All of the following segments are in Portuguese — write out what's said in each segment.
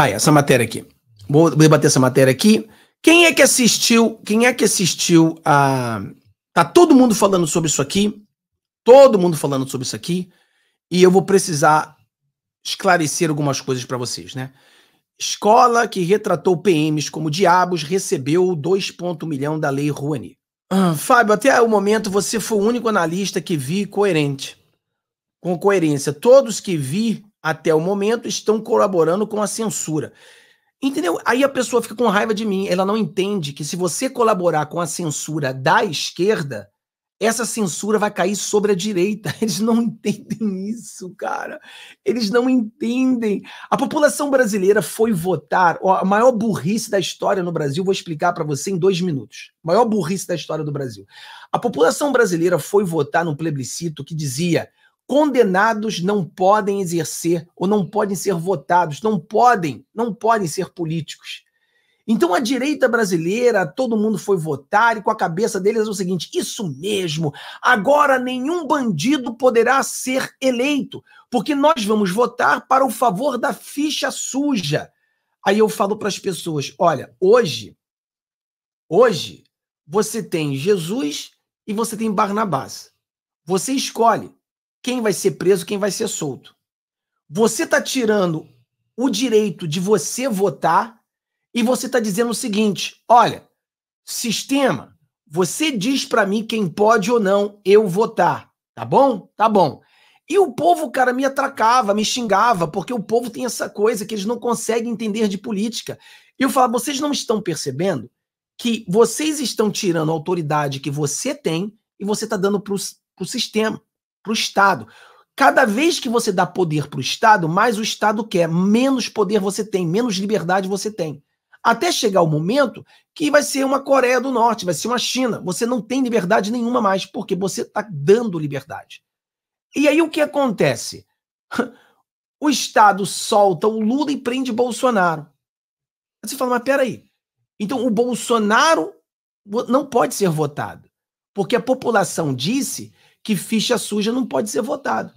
Ah, essa matéria aqui. Vou debater essa matéria aqui. Quem é que assistiu? Quem é que assistiu a. Tá todo mundo falando sobre isso aqui. Todo mundo falando sobre isso aqui. E eu vou precisar esclarecer algumas coisas para vocês, né? Escola que retratou PMs como diabos recebeu 2 milhão da lei Rouanet. Ah, Fábio, até o momento você foi o único analista que vi coerente. Com coerência. Todos que vi até o momento estão colaborando com a censura. Entendeu? Aí a pessoa fica com raiva de mim. Ela não entende que se você colaborar com a censura da esquerda, essa censura vai cair sobre a direita. Eles não entendem isso, cara. Eles não entendem. A população brasileira foi votar. A maior burrice da história no Brasil, vou explicar para você em dois minutos. A maior burrice da história do Brasil. A população brasileira foi votar num plebiscito que dizia condenados não podem exercer ou não podem ser votados, não podem, não podem ser políticos. Então a direita brasileira, todo mundo foi votar e com a cabeça deles é o seguinte: isso mesmo, agora nenhum bandido poderá ser eleito, porque nós vamos votar para o favor da ficha suja. Aí eu falo para as pessoas: olha, hoje, hoje, você tem Jesus e você tem Barnabás. Você escolhe quem vai ser preso, quem vai ser solto. Você está tirando o direito de você votar e você está dizendo o seguinte: olha, sistema, você diz para mim quem pode ou não eu votar, tá bom? Tá bom. E o povo, cara, me atracava, me xingava, porque o povo tem essa coisa que eles não conseguem entender de política. E eu falo, vocês não estão percebendo que vocês estão tirando a autoridade que você tem e você está dando para o sistema para o Estado. Cada vez que você dá poder para o Estado, mais o Estado quer, menos poder você tem, menos liberdade você tem. Até chegar o momento que vai ser uma Coreia do Norte, vai ser uma China. Você não tem liberdade nenhuma mais, porque você está dando liberdade. E aí o que acontece? O Estado solta o Lula e prende Bolsonaro. Você fala, mas peraí. Então o Bolsonaro não pode ser votado, porque a população disse que ficha suja não pode ser votado.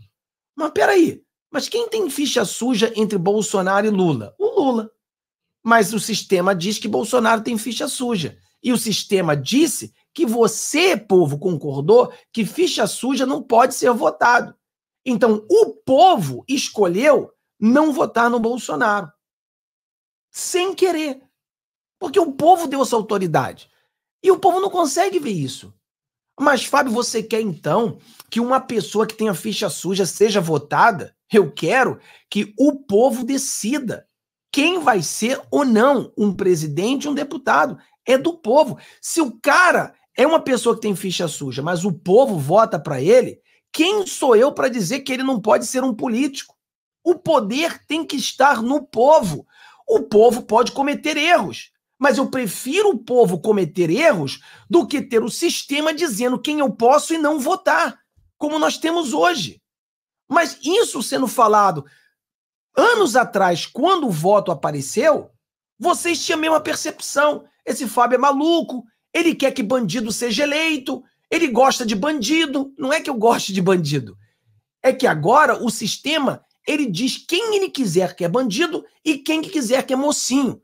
Mas peraí, mas quem tem ficha suja entre Bolsonaro e Lula? O Lula. Mas o sistema diz que Bolsonaro tem ficha suja. E o sistema disse que você, povo, concordou que ficha suja não pode ser votado. Então, o povo escolheu não votar no Bolsonaro. Sem querer. Porque o povo deu essa autoridade. E o povo não consegue ver isso. Mas, Fábio, você quer então que uma pessoa que tenha ficha suja seja votada? Eu quero que o povo decida quem vai ser ou não um presidente, um deputado. É do povo. Se o cara é uma pessoa que tem ficha suja, mas o povo vota para ele, quem sou eu para dizer que ele não pode ser um político? O poder tem que estar no povo. O povo pode cometer erros. Mas eu prefiro o povo cometer erros do que ter o sistema dizendo quem eu posso e não votar, como nós temos hoje. Mas isso sendo falado anos atrás, quando o voto apareceu, vocês tinham a mesma percepção. Esse Fábio é maluco, ele quer que bandido seja eleito, ele gosta de bandido. Não é que eu goste de bandido. É que agora o sistema ele diz quem ele quiser que é bandido e quem que quiser que é mocinho.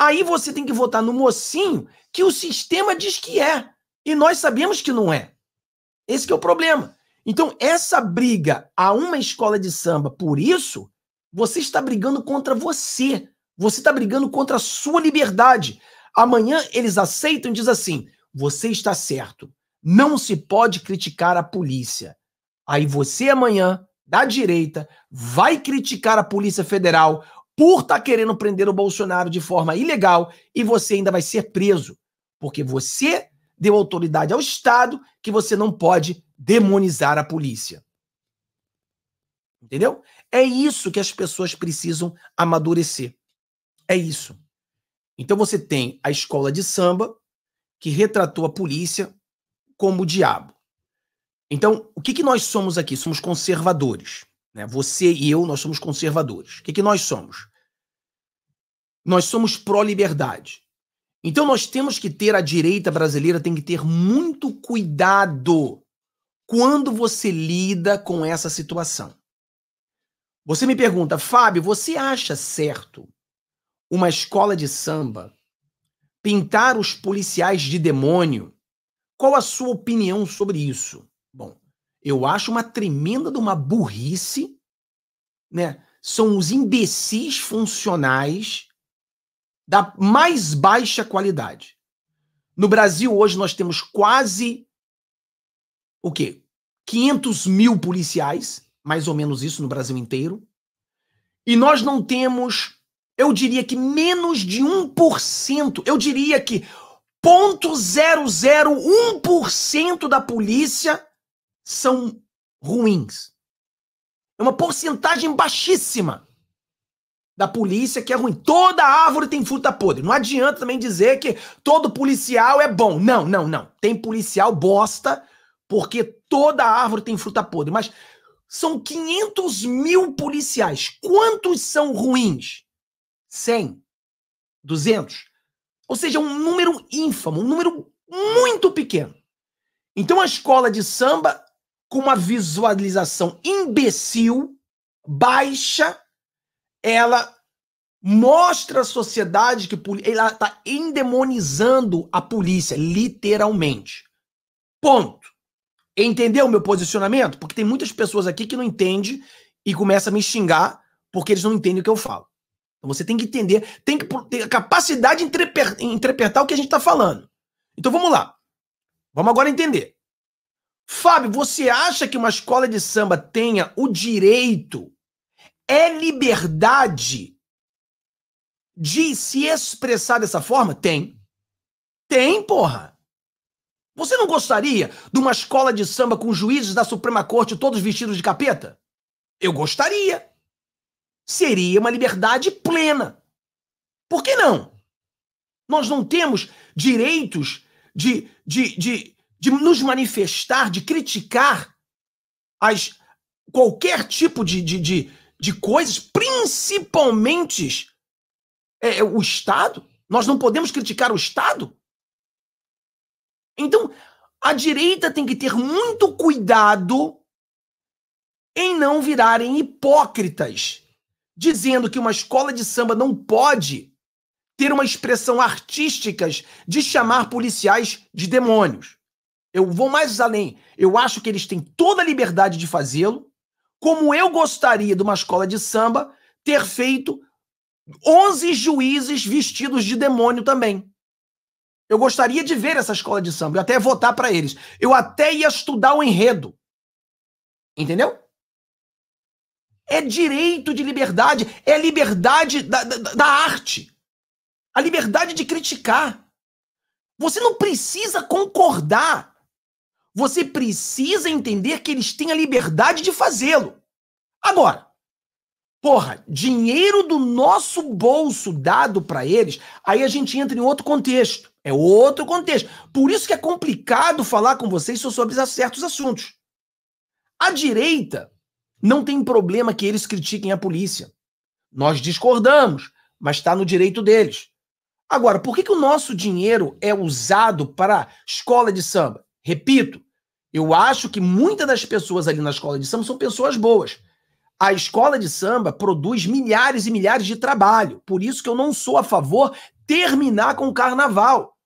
Aí você tem que votar no mocinho que o sistema diz que é. E nós sabemos que não é. Esse é o problema. Então, essa briga a uma escola de samba por isso, você está brigando contra você. Você está brigando contra a sua liberdade. Amanhã eles aceitam e dizem assim: você está certo. Não se pode criticar a polícia. Aí você amanhã, da direita, vai criticar a Polícia Federal por estar tá querendo prender o Bolsonaro de forma ilegal e você ainda vai ser preso, porque você deu autoridade ao Estado que você não pode demonizar a polícia. Entendeu? É isso que as pessoas precisam amadurecer. É isso. Então você tem a escola de samba que retratou a polícia como o diabo. Então, o que, que nós somos aqui? Somos conservadores. Né? Você e eu, nós somos conservadores. O que, que nós somos? Nós somos pró-liberdade. Então nós temos que ter, a direita brasileira tem que ter muito cuidado quando você lida com essa situação. Você me pergunta, Fábio, você acha certo uma escola de samba pintar os policiais de demônio, qual a sua opinião sobre isso? Bom, eu acho uma tremenda de uma burrice, né? São os imbecis funcionais da mais baixa qualidade. No Brasil, hoje, nós temos quase o quê? 500 mil policiais, mais ou menos isso no Brasil inteiro. E nós não temos, eu diria que menos de 1%, eu diria que 0,001% da polícia são ruins. É uma porcentagem baixíssima da polícia que é ruim. Toda árvore tem fruta podre. Não adianta também dizer que todo policial é bom. Não, não, não. Tem policial bosta, porque toda árvore tem fruta podre. Mas são 500 mil policiais. Quantos são ruins? 100? 200? Ou seja, um número ínfamo, um número muito pequeno. Então a escola de samba, com uma visualização imbecil, baixa, ela mostra à sociedade que ela está endemonizando a polícia, literalmente. Ponto. Entendeu o meu posicionamento? Porque tem muitas pessoas aqui que não entendem e começam a me xingar porque eles não entendem o que eu falo. Então você tem que entender, tem que ter a capacidade de interpretar o que a gente está falando. Então vamos lá. Vamos agora entender. Fábio, você acha que uma escola de samba tenha o direito é liberdade de se expressar dessa forma? Tem. Tem, porra. Você não gostaria de uma escola de samba com juízes da Suprema Corte todos vestidos de capeta? Eu gostaria. Seria uma liberdade plena. Por que não? Nós não temos direitos de, de, de, de nos manifestar, de criticar as, qualquer tipo de, de, de, de coisas, principalmente é, é, o Estado. Nós não podemos criticar o Estado. Então, a direita tem que ter muito cuidado em não virarem hipócritas, dizendo que uma escola de samba não pode ter uma expressão artística de chamar policiais de demônios. Eu vou mais além. Eu acho que eles têm toda a liberdade de fazê-lo, como eu gostaria de uma escola de samba ter feito 11 juízes vestidos de demônio também. Eu gostaria de ver essa escola de samba, eu até votar para eles. Eu até ia estudar o enredo. Entendeu? É direito de liberdade, é liberdade da, da, da arte. A liberdade de criticar. Você não precisa concordar você precisa entender que eles têm a liberdade de fazê-lo. Agora, porra, dinheiro do nosso bolso dado para eles, aí a gente entra em outro contexto. É outro contexto. Por isso que é complicado falar com vocês sobre certos assuntos. A direita não tem problema que eles critiquem a polícia. Nós discordamos, mas está no direito deles. Agora, por que, que o nosso dinheiro é usado para escola de samba? Repito, eu acho que muitas das pessoas ali na escola de samba são pessoas boas. A escola de samba produz milhares e milhares de trabalho. Por isso que eu não sou a favor terminar com o carnaval.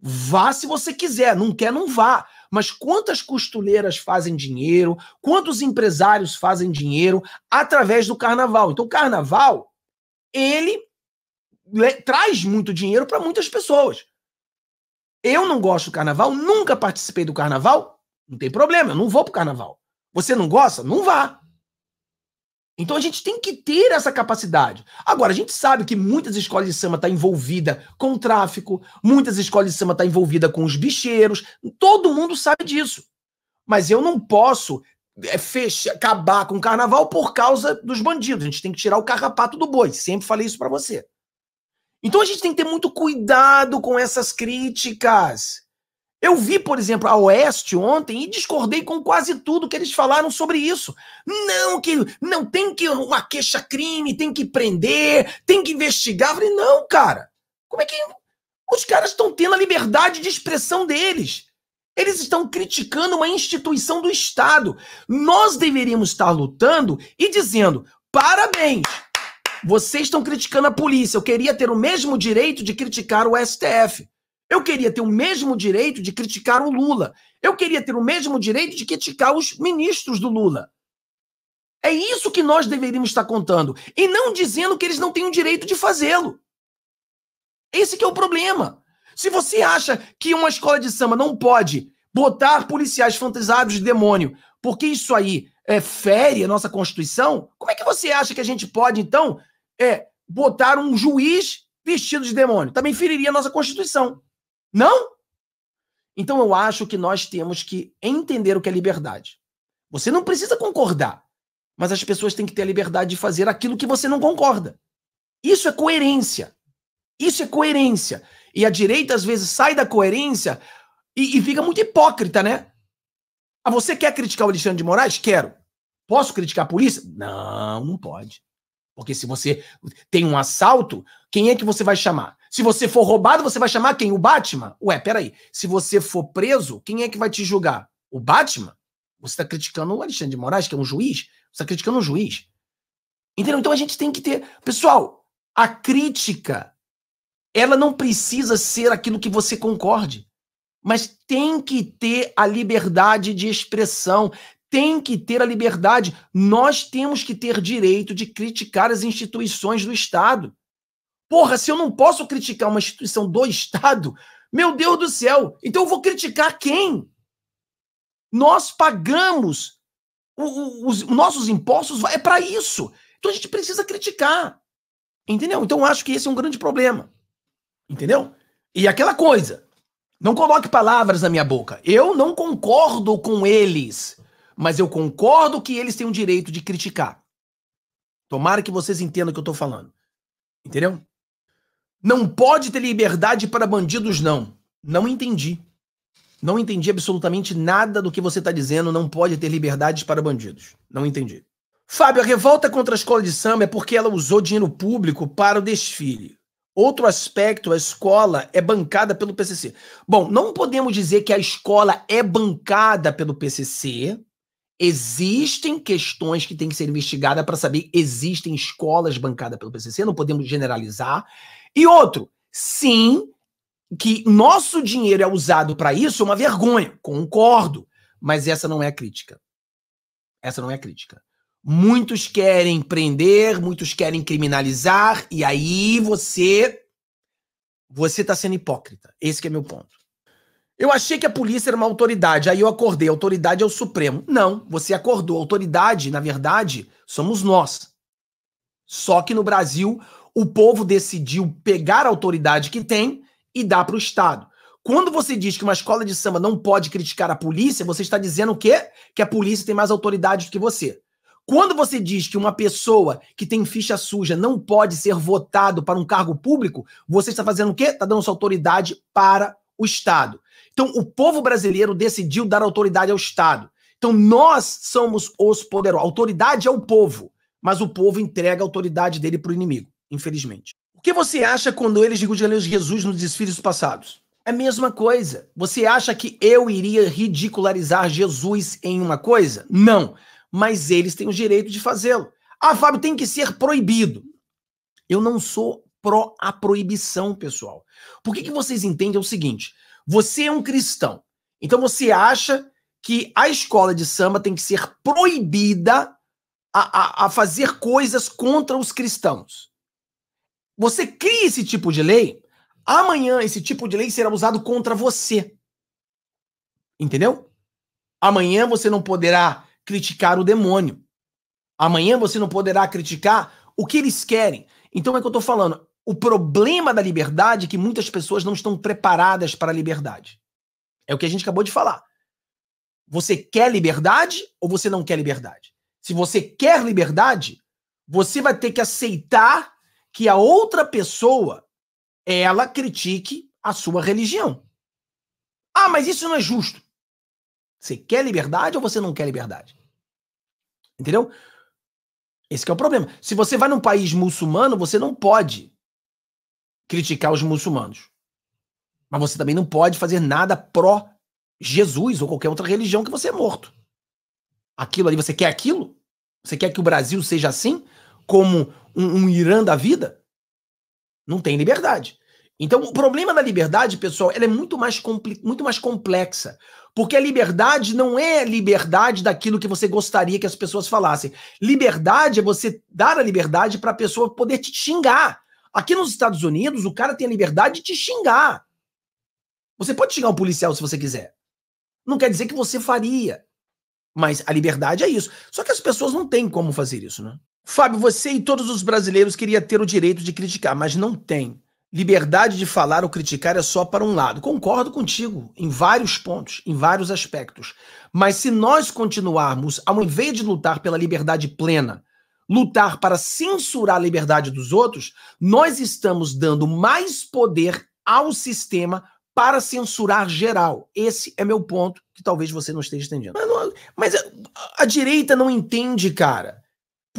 Vá se você quiser, não quer, não vá. Mas quantas costureiras fazem dinheiro, quantos empresários fazem dinheiro através do carnaval? Então, o carnaval, ele traz muito dinheiro para muitas pessoas. Eu não gosto do carnaval, nunca participei do carnaval, não tem problema, eu não vou pro carnaval. Você não gosta? Não vá. Então a gente tem que ter essa capacidade. Agora, a gente sabe que muitas escolas de samba estão tá envolvidas com tráfico, muitas escolas de samba estão tá envolvidas com os bicheiros, todo mundo sabe disso. Mas eu não posso é, fechar, acabar com o carnaval por causa dos bandidos. A gente tem que tirar o carrapato do boi. Sempre falei isso para você. Então a gente tem que ter muito cuidado com essas críticas. Eu vi, por exemplo, a Oeste ontem e discordei com quase tudo que eles falaram sobre isso. Não, que não tem que uma queixa-crime, tem que prender, tem que investigar. Eu falei, não, cara. Como é que os caras estão tendo a liberdade de expressão deles? Eles estão criticando uma instituição do Estado. Nós deveríamos estar lutando e dizendo: parabéns, vocês estão criticando a polícia. Eu queria ter o mesmo direito de criticar o STF. Eu queria ter o mesmo direito de criticar o Lula. Eu queria ter o mesmo direito de criticar os ministros do Lula. É isso que nós deveríamos estar contando. E não dizendo que eles não têm o direito de fazê-lo. Esse é o problema. Se você acha que uma escola de samba não pode botar policiais fantasiados de demônio, porque isso aí é, fere a nossa Constituição, como é que você acha que a gente pode, então, é, botar um juiz vestido de demônio? Também feriria a nossa Constituição. Não? Então eu acho que nós temos que entender o que é liberdade. Você não precisa concordar, mas as pessoas têm que ter a liberdade de fazer aquilo que você não concorda. Isso é coerência. Isso é coerência. E a direita, às vezes, sai da coerência e, e fica muito hipócrita, né? Ah, você quer criticar o Alexandre de Moraes? Quero. Posso criticar a polícia? Não, não pode. Porque se você tem um assalto, quem é que você vai chamar? Se você for roubado, você vai chamar quem? O Batman? Ué, peraí. Se você for preso, quem é que vai te julgar? O Batman? Você está criticando o Alexandre de Moraes, que é um juiz? Você está criticando um juiz. Entendeu? Então a gente tem que ter. Pessoal, a crítica, ela não precisa ser aquilo que você concorde mas tem que ter a liberdade de expressão, tem que ter a liberdade. Nós temos que ter direito de criticar as instituições do Estado. Porra, se eu não posso criticar uma instituição do Estado, meu Deus do céu, então eu vou criticar quem? Nós pagamos os, os nossos impostos, é para isso. Então a gente precisa criticar. Entendeu? Então eu acho que esse é um grande problema. Entendeu? E aquela coisa, não coloque palavras na minha boca. Eu não concordo com eles, mas eu concordo que eles têm o direito de criticar. Tomara que vocês entendam o que eu estou falando. Entendeu? Não pode ter liberdade para bandidos, não. Não entendi. Não entendi absolutamente nada do que você está dizendo. Não pode ter liberdade para bandidos. Não entendi. Fábio, a revolta contra a escola de samba é porque ela usou dinheiro público para o desfile. Outro aspecto, a escola é bancada pelo PCC. Bom, não podemos dizer que a escola é bancada pelo PCC. Existem questões que têm que ser investigadas para saber existem escolas bancadas pelo PCC, não podemos generalizar. E outro, sim, que nosso dinheiro é usado para isso é uma vergonha, concordo, mas essa não é a crítica. Essa não é a crítica. Muitos querem prender, muitos querem criminalizar, e aí você você está sendo hipócrita. Esse é meu ponto. Eu achei que a polícia era uma autoridade, aí eu acordei, autoridade é o Supremo. Não, você acordou. Autoridade, na verdade, somos nós. Só que no Brasil, o povo decidiu pegar a autoridade que tem e dar para o Estado. Quando você diz que uma escola de samba não pode criticar a polícia, você está dizendo o quê? Que a polícia tem mais autoridade do que você. Quando você diz que uma pessoa que tem ficha suja não pode ser votado para um cargo público, você está fazendo o quê? Está dando sua autoridade para o Estado. Então, o povo brasileiro decidiu dar autoridade ao Estado. Então, nós somos os poderosos. Autoridade é o povo, mas o povo entrega a autoridade dele para o inimigo, infelizmente. O que você acha quando eles de Jesus nos desfiles passados? É a mesma coisa. Você acha que eu iria ridicularizar Jesus em uma coisa? Não mas eles têm o direito de fazê-lo. Ah, Fábio, tem que ser proibido. Eu não sou pró a proibição, pessoal. Por que, que vocês entendem o seguinte? Você é um cristão, então você acha que a escola de samba tem que ser proibida a, a, a fazer coisas contra os cristãos. Você cria esse tipo de lei, amanhã esse tipo de lei será usado contra você. Entendeu? Amanhã você não poderá criticar o demônio. Amanhã você não poderá criticar o que eles querem. Então é que eu estou falando. O problema da liberdade é que muitas pessoas não estão preparadas para a liberdade. É o que a gente acabou de falar. Você quer liberdade ou você não quer liberdade? Se você quer liberdade, você vai ter que aceitar que a outra pessoa ela critique a sua religião. Ah, mas isso não é justo. Você quer liberdade ou você não quer liberdade? Entendeu? Esse é o problema. Se você vai num país muçulmano, você não pode criticar os muçulmanos. Mas você também não pode fazer nada pró Jesus ou qualquer outra religião que você é morto. Aquilo ali, você quer aquilo? Você quer que o Brasil seja assim? como um, um Irã da vida? Não tem liberdade. Então, o problema da liberdade, pessoal, ela é muito mais, muito mais complexa. Porque a liberdade não é liberdade daquilo que você gostaria que as pessoas falassem. Liberdade é você dar a liberdade para a pessoa poder te xingar. Aqui nos Estados Unidos, o cara tem a liberdade de te xingar. Você pode xingar um policial se você quiser. Não quer dizer que você faria. Mas a liberdade é isso. Só que as pessoas não têm como fazer isso, né? Fábio, você e todos os brasileiros queriam ter o direito de criticar, mas não tem. Liberdade de falar ou criticar é só para um lado. Concordo contigo em vários pontos, em vários aspectos. Mas se nós continuarmos, ao invés de lutar pela liberdade plena, lutar para censurar a liberdade dos outros, nós estamos dando mais poder ao sistema para censurar geral. Esse é meu ponto, que talvez você não esteja entendendo. Mas, não, mas a, a, direita não entende, cara.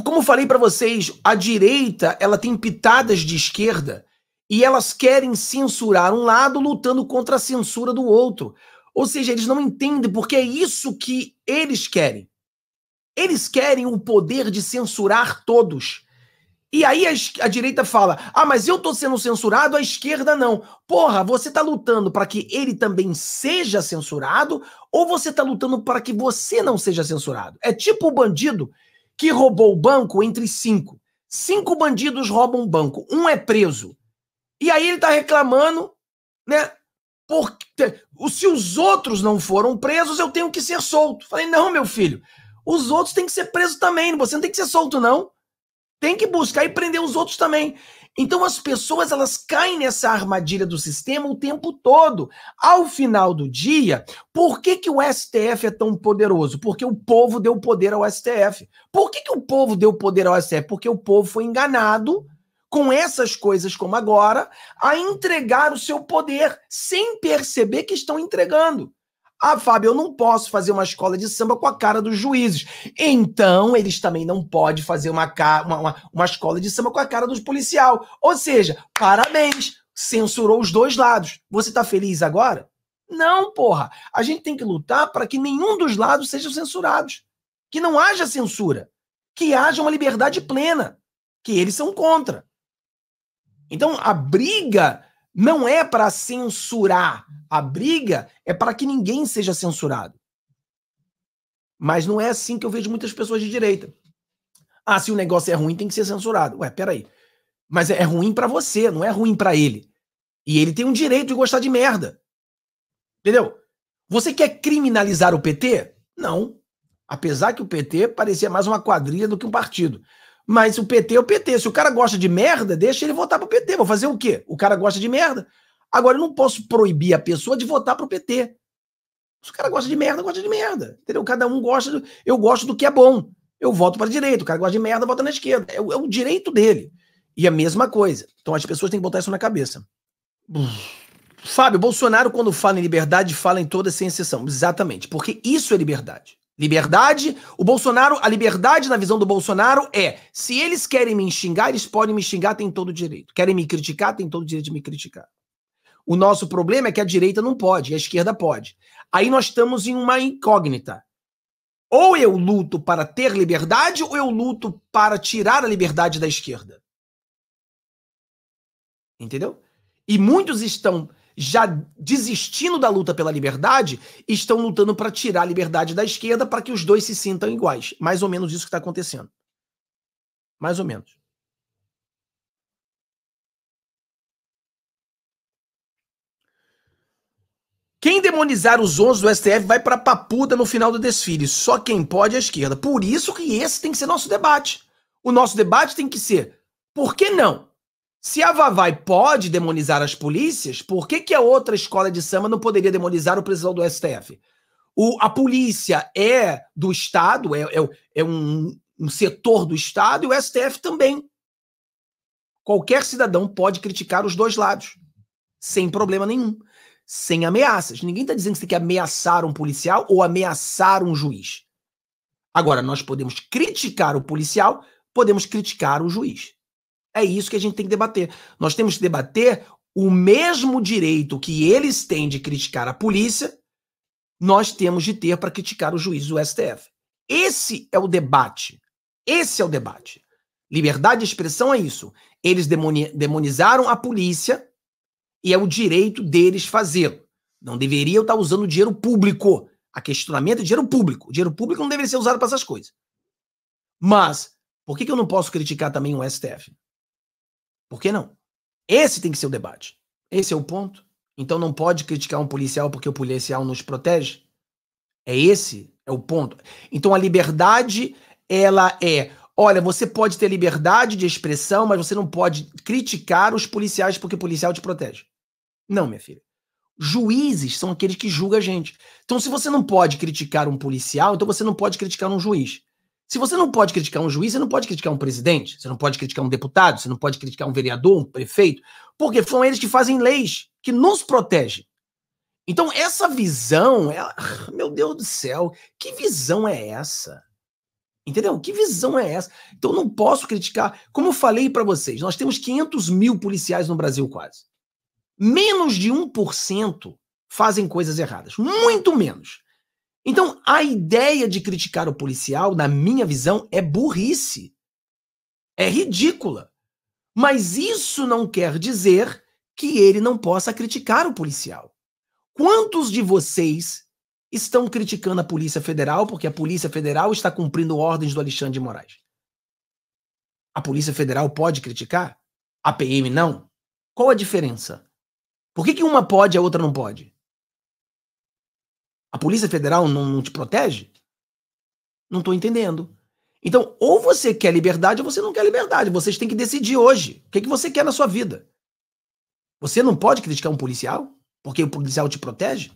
Como eu falei para vocês, a direita ela tem pitadas de esquerda e elas querem censurar um lado lutando contra a censura do outro. Ou seja, eles não entendem porque é isso que eles querem. Eles querem o poder de censurar todos. E aí a, a, direita fala: ah, mas eu tô sendo censurado, a esquerda não. Porra, você tá lutando para que ele também seja censurado ou você tá lutando para que você não seja censurado? É tipo o bandido que roubou o banco entre cinco. Cinco bandidos roubam um banco, um é preso. E aí ele está reclamando, né? Porque se os outros não foram presos, eu tenho que ser solto. Falei, não, meu filho, os outros têm que ser presos também. Você não tem que ser solto, não. Tem que buscar e prender os outros também. Então as pessoas elas caem nessa armadilha do sistema o tempo todo. Ao final do dia, por que, que o STF é tão poderoso? Porque o povo deu poder ao STF. Por que, que o povo deu poder ao STF? Porque o povo foi enganado com essas coisas como agora, a entregar o seu poder sem perceber que estão entregando. Ah, Fábio, eu não posso fazer uma escola de samba com a cara dos juízes. Então, eles também não podem fazer uma, uma, uma escola de samba com a cara dos policial. Ou seja, parabéns, censurou os dois lados. Você tá feliz agora? Não, porra. A gente tem que lutar para que nenhum dos lados sejam censurados. Que não haja censura. Que haja uma liberdade plena. Que eles são contra. Então a briga não é para censurar, a briga é para que ninguém seja censurado. Mas não é assim que eu vejo muitas pessoas de direita. Ah, se o negócio é ruim, tem que ser censurado. Ué, peraí. Mas é ruim para você, não é ruim para ele. E ele tem um direito de gostar de merda. Entendeu? Você quer criminalizar o PT? Não. Apesar que o PT parecia mais uma quadrilha do que um partido. Mas o PT é o PT. Se o cara gosta de merda, deixa ele votar pro PT. Vou fazer o quê? O cara gosta de merda. Agora, eu não posso proibir a pessoa de votar pro PT. Se o cara gosta de merda, gosta de merda. Entendeu? Cada um gosta. Do... Eu gosto do que é bom. Eu voto para direita. O cara gosta de merda, vota na esquerda. É o, é o direito dele. E a mesma coisa. Então as pessoas têm que botar isso na cabeça. Fábio, Bolsonaro, quando fala em liberdade, fala em toda sem exceção. Exatamente. Porque isso é liberdade. Liberdade, o Bolsonaro, a liberdade na visão do Bolsonaro é: se eles querem me xingar, eles podem me xingar, tem todo o direito. Querem me criticar, tem todo o direito de me criticar. O nosso problema é que a direita não pode, a esquerda pode. Aí nós estamos em uma incógnita. Ou eu luto para ter liberdade, ou eu luto para tirar a liberdade da esquerda. Entendeu? E muitos estão já desistindo da luta pela liberdade, estão lutando para tirar a liberdade da esquerda para que os dois se sintam iguais. Mais ou menos isso que está acontecendo. Mais ou menos. Quem demonizar os 11 do STF vai para papuda no final do desfile. Só quem pode é a esquerda. Por isso que esse tem que ser nosso debate. O nosso debate tem que ser: por que não? Se a Vavai pode demonizar as polícias, por que, que a outra escola de samba não poderia demonizar o presidente do STF? O, a polícia é do Estado, é, é, é um, um setor do Estado, e o STF também. Qualquer cidadão pode criticar os dois lados, sem problema nenhum, sem ameaças. Ninguém está dizendo que você tem que ameaçar um policial ou ameaçar um juiz. Agora, nós podemos criticar o policial, podemos criticar o juiz. É isso que a gente tem que debater. Nós temos que debater o mesmo direito que eles têm de criticar a polícia, nós temos de ter para criticar o juiz do STF. Esse é o debate. Esse é o debate. Liberdade de expressão é isso. Eles demonizaram a polícia e é o direito deles fazê-lo. Não deveriam estar usando dinheiro público. A questionamento é dinheiro público. O dinheiro público não deveria ser usado para essas coisas. Mas, por que, que eu não posso criticar também o STF? Por que não? Esse tem que ser o debate. Esse é o ponto. Então não pode criticar um policial porque o policial nos protege. É esse é o ponto. Então a liberdade ela é, olha, você pode ter liberdade de expressão, mas você não pode criticar os policiais porque o policial te protege. Não, minha filha. Juízes são aqueles que julgam a gente. Então, se você não pode criticar um policial, então você não pode criticar um juiz. Se você não pode criticar um juiz, você não pode criticar um presidente, você não pode criticar um deputado, você não pode criticar um vereador, um prefeito, porque são eles que fazem leis que nos protegem. Então, essa visão, ela, meu Deus do céu, que visão é essa? Entendeu? Que visão é essa? Então, não posso criticar. Como eu falei para vocês, nós temos 500 mil policiais no Brasil quase. Menos de 1% fazem coisas erradas. Muito menos. Então, a ideia de criticar o policial, na minha visão, é burrice. É ridícula. Mas isso não quer dizer que ele não possa criticar o policial. Quantos de vocês estão criticando a Polícia Federal porque a Polícia Federal está cumprindo ordens do Alexandre de Moraes? A Polícia Federal pode criticar? A PM não? Qual a diferença? Por que, que uma pode e a outra não pode? A Polícia Federal não, não te protege? Não estou entendendo. Então, ou você quer liberdade ou você não quer liberdade. Vocês têm que decidir hoje. O que, que você quer na sua vida? Você não pode criticar um policial? Porque o policial te protege?